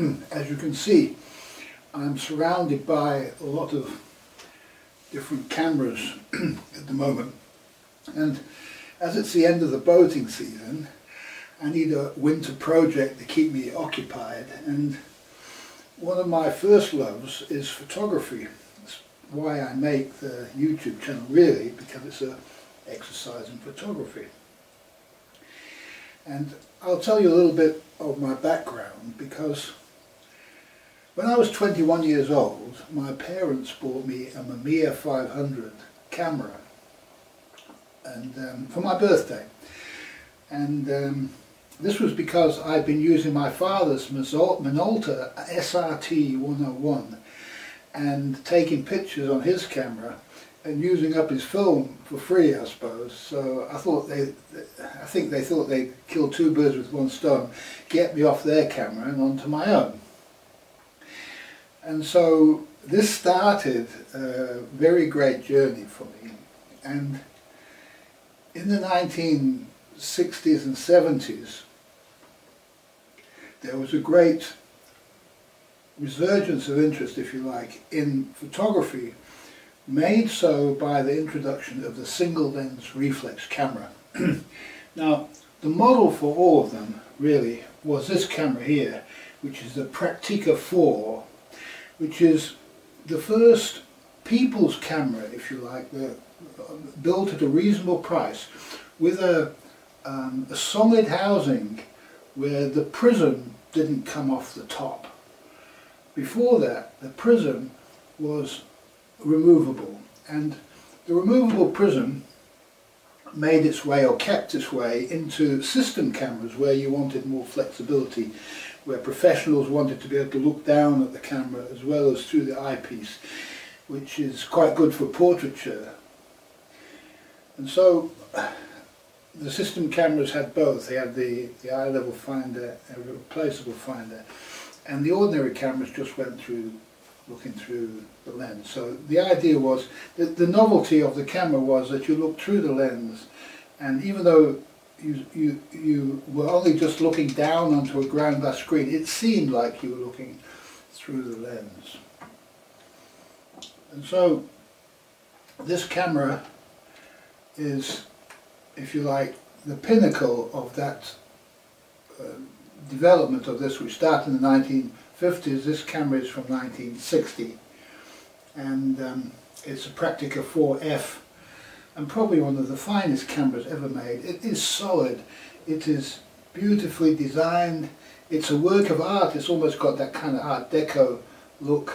as you can see, I'm surrounded by a lot of different cameras at the moment. And as it's the end of the boating season, I need a winter project to keep me occupied. And one of my first loves is photography. That's why I make the YouTube channel really, because it's a exercise in photography. And I'll tell you a little bit of my background because when I was 21 years old, my parents bought me a Mamiya 500 camera and um, for my birthday. And um, this was because I'd been using my father's Minolta SRT 101 and taking pictures on his camera and using up his film for free, I suppose. So I thought they, I think they thought they'd kill two birds with one stone, get me off their camera and onto my own. And so this started a very great journey for me. And in the 1960s and 70s, there was a great resurgence of interest, if you like, in photography, made so by the introduction of the single lens reflex camera. now, the model for all of them, really, was this camera here, which is the Praktica 4 which is the first people's camera, if you like, the, built at a reasonable price with a, um, a solid housing where the prism didn't come off the top. Before that, the prism was removable and the removable prism made its way or kept its way into system cameras where you wanted more flexibility where professionals wanted to be able to look down at the camera as well as through the eyepiece, which is quite good for portraiture. And so the system cameras had both. They had the, the eye level finder a replaceable finder. And the ordinary cameras just went through looking through the lens. So the idea was that the novelty of the camera was that you looked through the lens and even though you, you, you were only just looking down onto a ground glass screen, it seemed like you were looking through the lens. And so this camera is, if you like, the pinnacle of that uh, development of this, which started in the 1950s. This camera is from 1960 and um, it's a Praktica 4F and probably one of the finest cameras ever made. It is solid, it is beautifully designed, it's a work of art, it's almost got that kind of art deco look,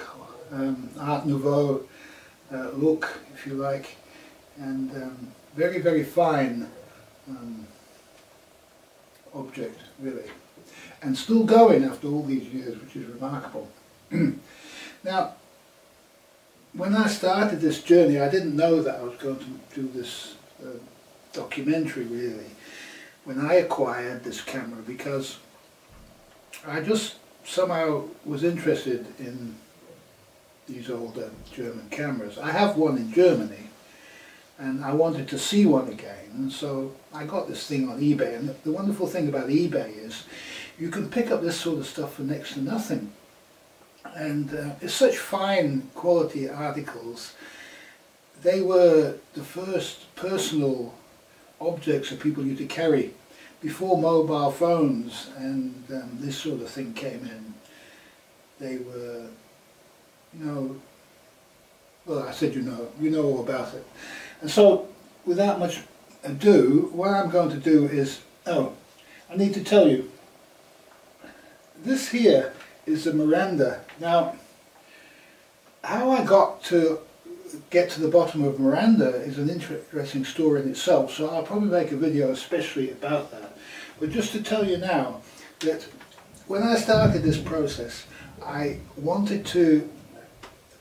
um, art nouveau uh, look if you like, and um, very very fine um, object really, and still going after all these years which is remarkable. now when I started this journey, I didn't know that I was going to do this uh, documentary really when I acquired this camera because I just somehow was interested in these older German cameras. I have one in Germany and I wanted to see one again and so I got this thing on eBay and the wonderful thing about eBay is you can pick up this sort of stuff for next to nothing and uh, it's such fine quality articles. They were the first personal objects that people used to carry before mobile phones and um, this sort of thing came in. They were, you know, well I said you know, you know all about it. And so without much ado, what I'm going to do is, oh, I need to tell you, this here is the Miranda. Now, how I got to get to the bottom of Miranda is an interesting story in itself, so I'll probably make a video especially about that. But just to tell you now that when I started this process, I wanted to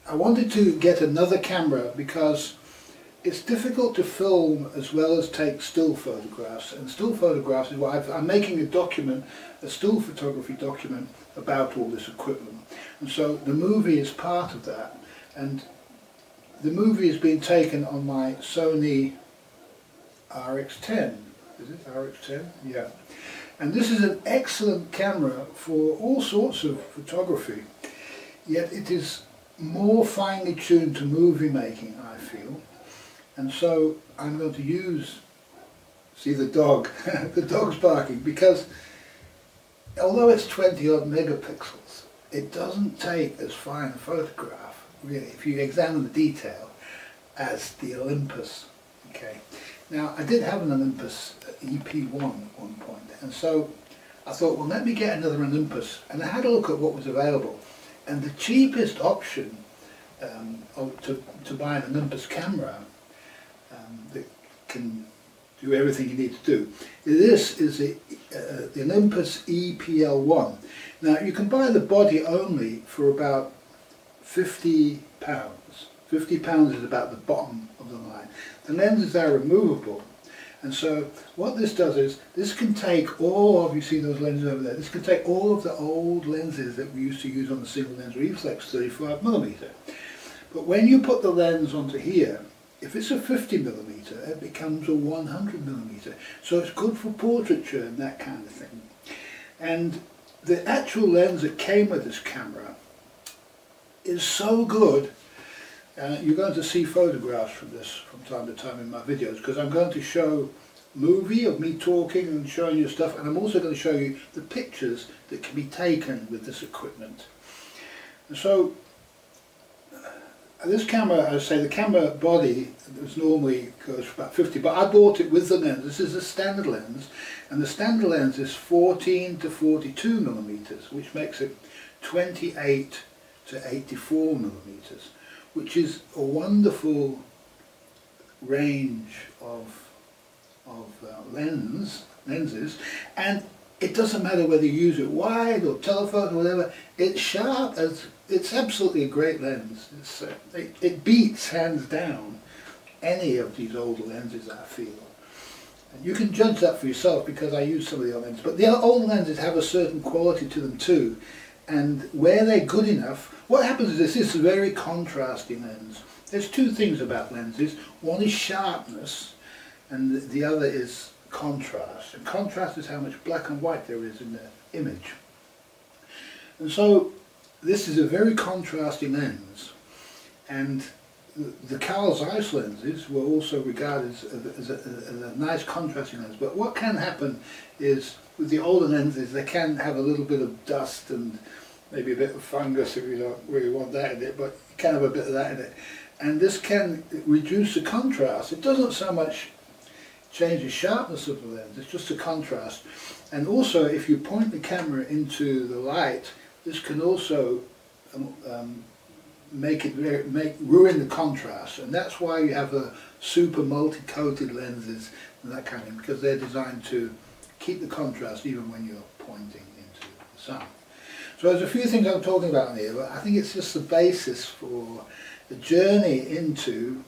I wanted to get another camera because it's difficult to film as well as take still photographs and still photographs is what i am making a document, a still photography document about all this equipment and so the movie is part of that and the movie is being taken on my Sony RX10 is it RX10? Yeah. And this is an excellent camera for all sorts of photography, yet it is more finely tuned to movie making, I feel. And so I'm going to use, see the dog, the dog's barking, because although it's 20 odd megapixels, it doesn't take as fine a photograph, really, if you examine the detail, as the Olympus. Okay. Now, I did have an Olympus EP1 at one point, and so I thought, well, let me get another Olympus. And I had a look at what was available. And the cheapest option um, to, to buy an Olympus camera um, that can do everything you need to do. This is the, uh, the Olympus EPL1. Now you can buy the body only for about 50 pounds. 50 pounds is about the bottom of the line. The lenses are removable and so what this does is, this can take all of, you see those lenses over there, this can take all of the old lenses that we used to use on the single lens reflex 35 millimeter. But when you put the lens onto here, if it's a 50 millimeter, it becomes a 100 millimeter. So it's good for portraiture and that kind of thing. And the actual lens that came with this camera is so good uh, you're going to see photographs from this from time to time in my videos because I'm going to show movie of me talking and showing you stuff and I'm also going to show you the pictures that can be taken with this equipment. And so this camera, I say, the camera body is normally goes for about 50, but I bought it with the lens. This is a standard lens, and the standard lens is 14 to 42 millimeters, which makes it 28 to 84 millimeters which is a wonderful range of, of uh, lens, lenses, and it doesn't matter whether you use it wide or telephoto or whatever, it's sharp, as it's absolutely a great lens. Uh, it, it, beats, hands down, any of these older lenses I feel. And you can judge that for yourself because I use some of the old lenses, but the old lenses have a certain quality to them too, and where they're good enough, what happens is this, this is a very contrasting lens. There's two things about lenses. One is sharpness and the other is contrast. And contrast is how much black and white there is in the image. And so this is a very contrasting lens and the Carl Zeiss lenses were also regarded as, as, a, as, a, nice contrasting lens. But what can happen is with the older lenses they can have a little bit of dust and maybe a bit of fungus if you don't really want that in it, but you can have a bit of that in it. And this can reduce the contrast. It doesn't so much change the sharpness of the lens, it's just a contrast. And also if you point the camera into the light, this can also um, um, make it very, make ruin the contrast and that's why you have the super multi-coated lenses and that kind of thing because they're designed to keep the contrast even when you're pointing into the sun. So there's a few things I'm talking about here, but I think it's just the basis for a journey into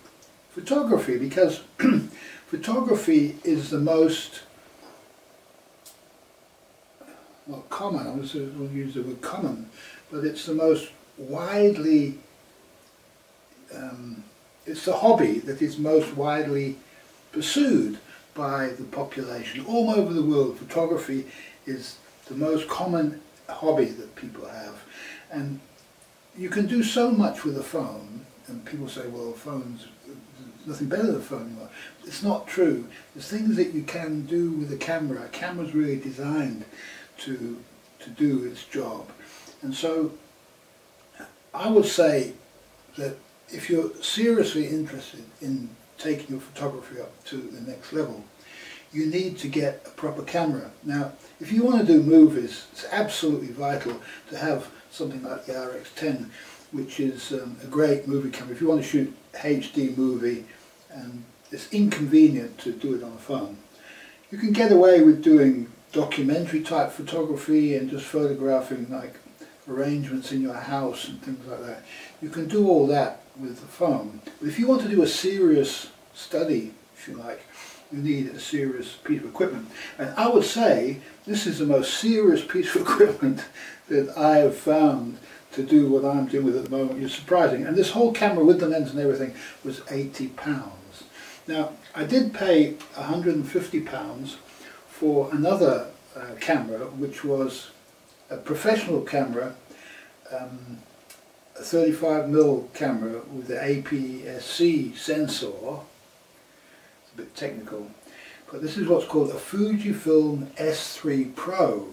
photography because photography is the most well common, I to use the word common, but it's the most widely, um, it's the hobby that is most widely pursued by the population. All over the world photography is the most common hobby that people have. And you can do so much with a phone, and people say, well, phones, nothing better than a phone anymore. It's not true. There's things that you can do with a camera. A camera's really designed to, to do its job. And so I would say that if you're seriously interested in taking your photography up to the next level, you need to get a proper camera. Now, if you want to do movies, it's absolutely vital to have something like the RX10, which is um, a great movie camera. If you want to shoot HD movie, and it's inconvenient to do it on a phone, you can get away with doing documentary type photography and just photographing like arrangements in your house and things like that. You can do all that with the phone. But if you want to do a serious study, if you like, you need a serious piece of equipment. And I would say this is the most serious piece of equipment that I have found to do what I'm doing with at the moment. It's surprising. And this whole camera with the lens and everything was 80 pounds. Now, I did pay 150 pounds for another uh, camera, which was a professional camera, um, a 35mm camera with the APS-C sensor. It's a bit technical. But this is what's called a Fujifilm S3 Pro,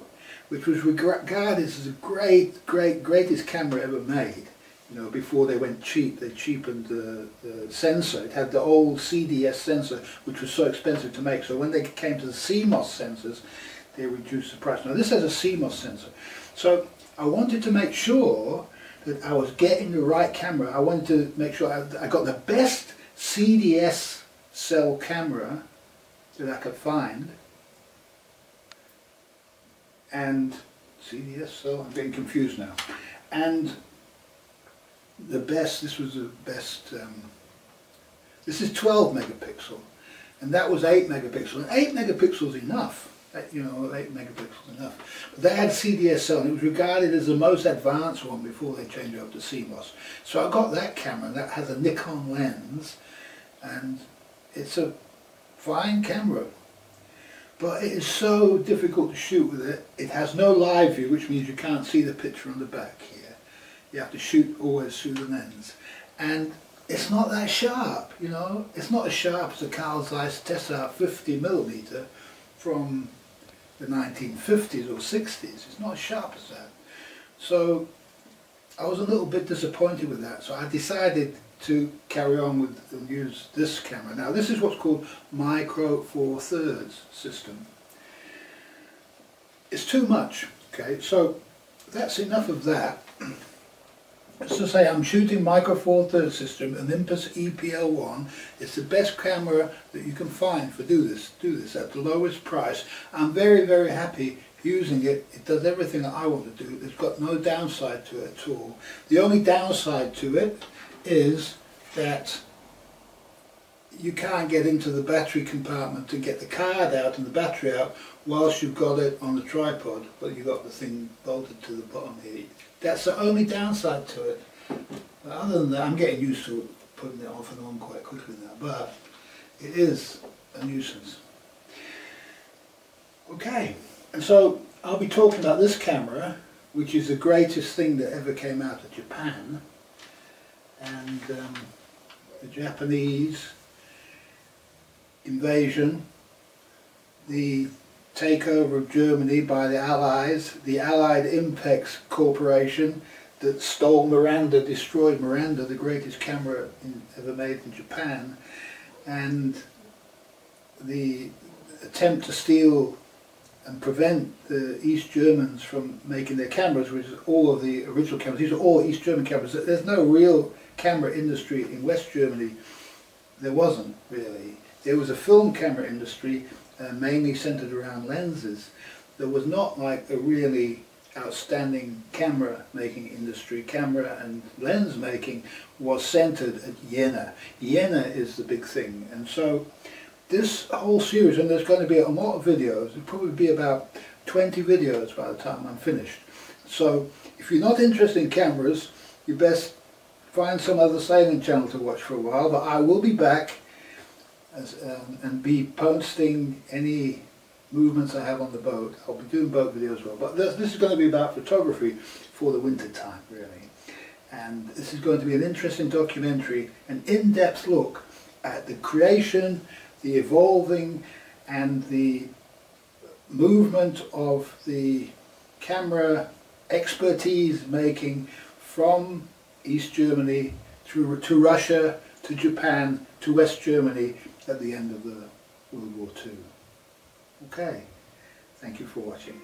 which was regarded as the great, great, greatest camera ever made. You know, before they went cheap, they cheapened the, the sensor. It had the old CDS sensor, which was so expensive to make. So when they came to the CMOS sensors, they reduced the price. Now this has a CMOS sensor. So I wanted to make sure that I was getting the right camera. I wanted to make sure I, I got the best CDS cell camera that I could find. And CDS cell, I'm getting confused now. And the best, this was the best, um, this is 12 megapixel. And that was 8 megapixel. And 8 megapixels enough. That, you know, 8 megapixels enough. But they had CDSL and it was regarded as the most advanced one before they changed over to CMOS. So I got that camera that has a Nikon lens and it's a fine camera. But it is so difficult to shoot with it. It has no live view, which means you can't see the picture on the back here. You have to shoot always through the lens. And it's not that sharp, you know. It's not as sharp as a Carl Zeiss Tessar 50 millimeter from the 1950s or 60s. It's not as sharp as that. So I was a little bit disappointed with that. So I decided to carry on with and use this camera. Now this is what's called micro four thirds system. It's too much, okay, so that's enough of that. As to say I'm shooting micro four thirds system, Olympus EPL1. It's the best camera that you can find for do this, do this at the lowest price. I'm very, very happy using it. It does everything that I want to do. It's got no downside to it at all. The only downside to it is that you can't get into the battery compartment to get the card out and the battery out whilst you've got it on the tripod, but you've got the thing bolted to the bottom here. That's the only downside to it. But other than that, I'm getting used to putting it off and on quite quickly now, but it is a nuisance. Okay, and so I'll be talking about this camera, which is the greatest thing that ever came out of Japan and um, the Japanese invasion, the takeover of Germany by the Allies, the Allied Impex Corporation that stole Miranda, destroyed Miranda, the greatest camera in, ever made in Japan, and the attempt to steal and prevent the East Germans from making their cameras, which is all of the original cameras. These are all East German cameras. There's no real camera industry in West Germany. There wasn't really. There was a film camera industry uh, mainly centered around lenses. There was not like a really outstanding camera making industry. Camera and lens making was centered at Jena. Jena is the big thing. And so this whole series, and there's going to be a lot of videos, it'll probably be about 20 videos by the time I'm finished. So if you're not interested in cameras, you best find some other sailing channel to watch for a while, but I will be back as, um, and be posting any movements I have on the boat. I'll be doing boat videos as well, but this, this is going to be about photography for the winter time, really. And this is going to be an interesting documentary, an in-depth look at the creation, the evolving, and the movement of the camera expertise making from East Germany to, to Russia, to Japan, to West Germany at the end of the World War II. Okay, thank you for watching.